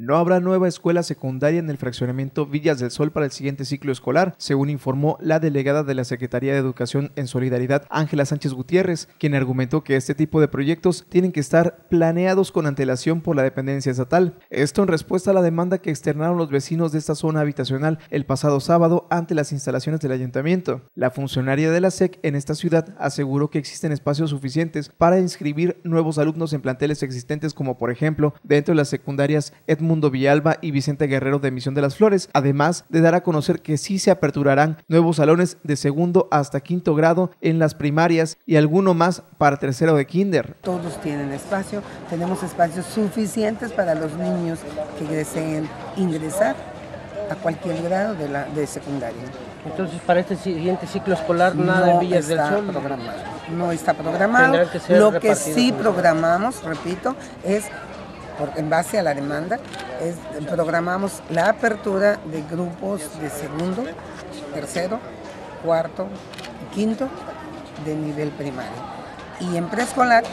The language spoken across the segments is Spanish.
No habrá nueva escuela secundaria en el fraccionamiento Villas del Sol para el siguiente ciclo escolar, según informó la delegada de la Secretaría de Educación en Solidaridad, Ángela Sánchez Gutiérrez, quien argumentó que este tipo de proyectos tienen que estar planeados con antelación por la dependencia estatal. Esto en respuesta a la demanda que externaron los vecinos de esta zona habitacional el pasado sábado ante las instalaciones del ayuntamiento. La funcionaria de la SEC en esta ciudad aseguró que existen espacios suficientes para inscribir nuevos alumnos en planteles existentes como por ejemplo dentro de las secundarias Edmund Mundo Villalba y Vicente Guerrero de Misión de las Flores, además de dar a conocer que sí se aperturarán nuevos salones de segundo hasta quinto grado en las primarias y alguno más para tercero de kinder. Todos tienen espacio, tenemos espacios suficientes para los niños que deseen ingresar a cualquier grado de, la, de secundaria. Entonces, para este siguiente ciclo escolar, nada en Villas del Sol. Programado. No está programado. Lo que sí programamos, repito, es en base a la demanda, programamos la apertura de grupos de segundo, tercero, cuarto y quinto de nivel primario. Y en preescolar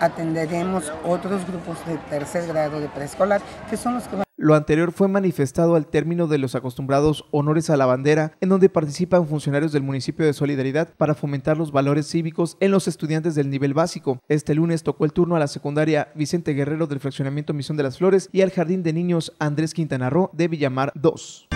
atenderemos otros grupos de tercer grado de preescolar, que son los que van lo anterior fue manifestado al término de los acostumbrados honores a la bandera, en donde participan funcionarios del municipio de Solidaridad para fomentar los valores cívicos en los estudiantes del nivel básico. Este lunes tocó el turno a la secundaria Vicente Guerrero del Fraccionamiento Misión de las Flores y al Jardín de Niños Andrés Quintana Roo de Villamar 2.